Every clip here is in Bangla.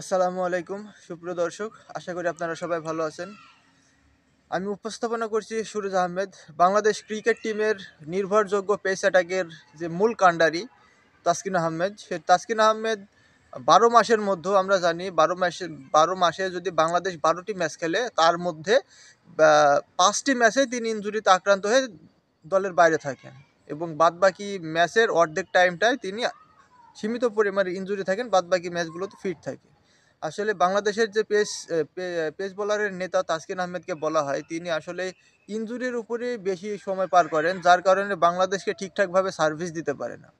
আসসালামু আলাইকুম, সুপ্রিয় দর্শক, আশা করি আপনারা সবাই ভালো আছেন। আমি উপস্থাপনা করছি সুরজ আহমেদ। বাংলাদেশ ক্রিকেট টিমের নির্ভরযোগ্য পেস অ্যাটাকের যে মূল কাণ্ডারি, তাসকিন আহমেদ। সে তাসকিন আহমেদ বারো মাসের মধ্যেও আমরা জানি, বারো মাসে বারো মাসে যদি বাংলাদেশ বারোটি ম্যাচ খেলে, তার মধ্যে পাঁচটি ম্যাচে তিনি ইনজুরিতে আক্রান্ত হয়ে দলের বাইরে থাকেন। এবং বাদবাকি ম্যাচের অর্ধেক টাইমটায় তিনি সীমিত পরিমাণে ইনজুরি থাকেন, বাদবাকি ম্যাচগুলোতে ফিট থাকে। আসলে বাংলাদেশের যে পেস পেস বোলারের নেতা তাসকিন আহমেদকে বলা হয়, তিনি আসলে ইনজুরির উপরে বেশি সময় পার করেন, যার কারণে বাংলাদেশকে ঠিকঠাকভাবে সার্ভিস দিতে পারে না।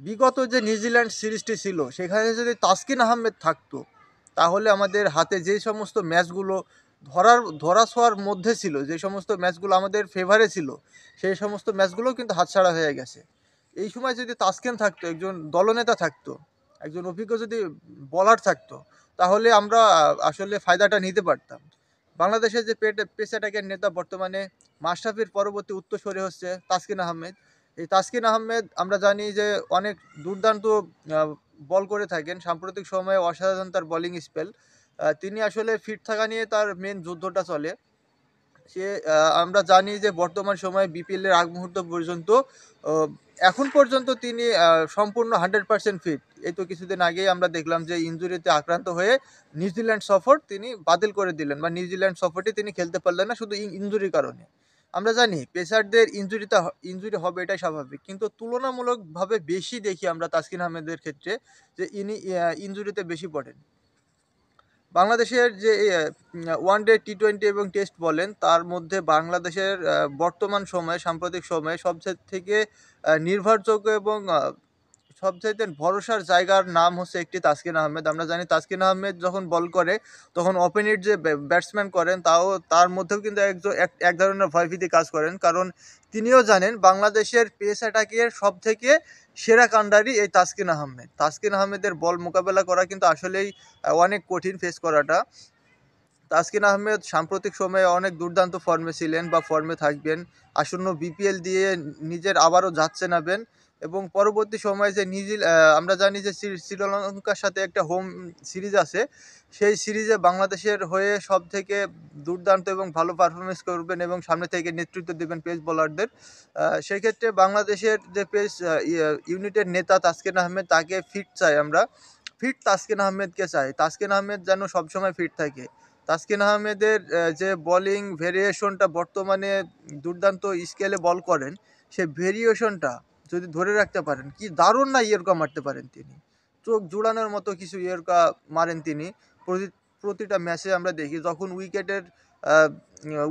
বিগত যে নিউজিল্যান্ড সিরিজটি ছিল, সেখানে যদি তাসকিন আহমেদ থাকতো, তাহলে আমাদের হাতে যে সমস্ত ম্যাচগুলো ধরার ধরা ছোঁয়ার মধ্যে ছিল, যে সমস্ত ম্যাচগুলো আমাদের ফেভারে ছিল, সেই সমস্ত ম্যাচগুলো কিন্তু হাতছাড়া হয়ে গেছে। এই সময় যদি তাসকিন থাকতো, একজন দলনেতা থাকতো একজন অভিজ্ঞ যদি বলার থাকতো, তাহলে আমরা আসলে ফায়দাটা নিতে পারতাম। বাংলাদেশের যে পেট পেস অ্যাটাকের নেতা বর্তমানে মাশরাফির পরবর্তী উত্তরসূরি হচ্ছে তাসকিন আহমেদ। এই তাসকিন আহমেদ আমরা জানি যে অনেক দুর্দান্ত বল করে থাকেন, সাম্প্রতিক সময়ে অসাধারণ তার বোলিং স্পেল তিনি আসলে ফিট থাকা নিয়ে তার মেন যুদ্ধটা চলে। সে আমরা জানি যে বর্তমান সময়ে বিপিএলের আগ মুহূর্ত পর্যন্ত এখন পর্যন্ত তিনি সম্পূর্ণ হান্ড্রেড পার্সেন্ট ফিট এই তো কিছুদিন আগেই আমরা দেখলাম যে ইনজুরিতে আক্রান্ত হয়ে নিউজিল্যান্ড সফর তিনি বাতিল করে দিলেন বা নিউজিল্যান্ড সফরটি তিনি খেলতে পারলেন না শুধু ইনজুরির কারণে। আমরা জানি পেসারদের ইনজুরিতে ইনজুরি হবে এটাই স্বাভাবিক, কিন্তু তুলনামূলকভাবে বেশি দেখি আমরা তাসকিন আহমেদের ক্ষেত্রে যে ইনি ইনজুরিতে বেশি পড়েন। বাংলাদেশের যে ওয়ান ডে টি টোয়েন্টি এবং টেস্ট বলেন, তার মধ্যে বাংলাদেশের বর্তমান সময়ে, সাম্প্রতিক সময়ে সবচেয়ে থেকে নির্ভরযোগ্য এবং সবচাইতে ভরসার জায়গার নাম হচ্ছে একটি তাসকিন আহমেদ। আমরা জানি তাসকিন আহমেদ যখন বল করে, তখন ওপেনের যে ব্যাটসম্যান করেন, তাও তার মধ্যেও কিন্তু একজন, এক ধরনের ভয়ভীতি কাজ করেন। কারণ তিনিও জানেন বাংলাদেশের পেস অ্যাটাকের সব থেকে সেরা কাণ্ডারি এই তাসকিন আহমেদ। তাসকিন আহমেদের বল মোকাবেলা করা কিন্তু আসলেই অনেক কঠিন ফেস করাটা। তাসকিন আহমেদ সাম্প্রতিক সময়ে অনেক দুর্দান্ত ফর্মে ছিলেন বা ফর্মে থাকবেন। আসন্ন বিপিএল দিয়ে নিজের আবারও যাচ্ছে নাবেন এবং পরবর্তী সময়ে যে নিউজিল আমরা জানি যে শ্রী- শ্রীলঙ্কার সাথে একটা হোম সিরিজ আছে। সেই সিরিজে বাংলাদেশের হয়ে সব থেকে দুর্দান্ত এবং ভালো পারফরমেন্স করবেন এবং সামনে থেকে নেতৃত্ব দেবেন পেস বোলারদের সেক্ষেত্রে বাংলাদেশের যে পেস ইউনিটের নেতা তাসকিন আহমেদ, তাকে ফিট চাই আমরা। ফিট তাসকিন আহমেদকে চাই। তাসকিন আহমেদ যেন সবসময় ফিট থাকে। তাসকিন আহমেদের যে বলিং ভেরিয়েশনটা বর্তমানে দুর্দান্ত স্কেলে বল করেন, সে ভেরিয়েশনটা যদি ধরে রাখতে পারেন, কি দারুণ না ইয়েরকা মারতে পারেন তিনি। চোখ জুড়ানোর মতো কিছু ইয়েরকা মারেন তিনি। প্রতি, প্রতিটা ম্যাচে আমরা দেখি যখন উইকেটের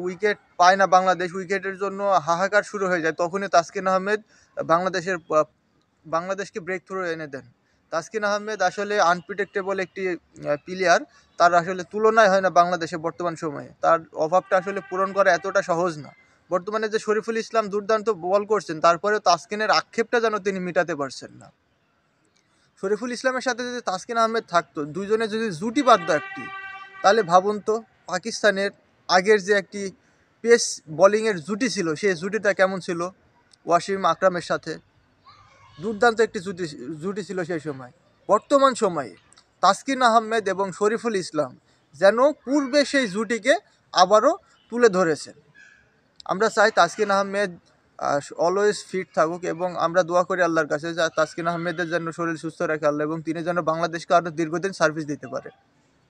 উইকেট পায় না বাংলাদেশ, উইকেটের জন্য হাহাকার শুরু হয়ে যায়, তখনই তাসকিন আহমেদ বাংলাদেশের, বাংলাদেশকে ব্রেক থ্রু এনে দেন। তাসকিন আহমেদ আসলে আনপ্রিটেক্টেবল একটি প্লেয়ার তার আসলে তুলনায় হয় না বাংলাদেশে বর্তমান সময়ে। তার অভাবটা আসলে পূরণ করা এতটা সহজ না। বর্তমানে যে শরীফুল ইসলাম দুর্দান্ত বল করছেন তারপরেও তাসকিনের আক্ষেপটা যেন তিনি মেটাতে পারছেন না। শরীফুল ইসলামের সাথে যদি তাসকিন আহমেদ থাকতো, দুজনে যদি জুটি বাধ্য একটি, তাহলে ভাবুন তো পাকিস্তানের আগের যে একটি পেস বোলিংয়ের জুটি ছিল, সেই জুটিটা কেমন ছিল ওয়াসিম আকরামের সাথে? দুর্দান্ত একটি জুটি জুটি ছিল সেই সময়। বর্তমান সময়ে তাসকিন আহমেদ এবং শরীফুল ইসলাম যেন পূর্বে সেই জুটিকে আবারও তুলে ধরেছেন। আমরা চাই তাসকিন আহমেদ অলওয়েজ ফিট থাকুক এবং আমরা দোয়া করি আল্লাহর কাছে যে তাসকিন আহমেদের যেন শরীর সুস্থ রাখে আল্লাহ এবং তিনি যেন বাংলাদেশকে আরও দীর্ঘদিন সার্ভিস দিতে পারে।